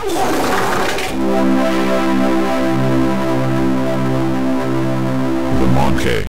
The Monkey.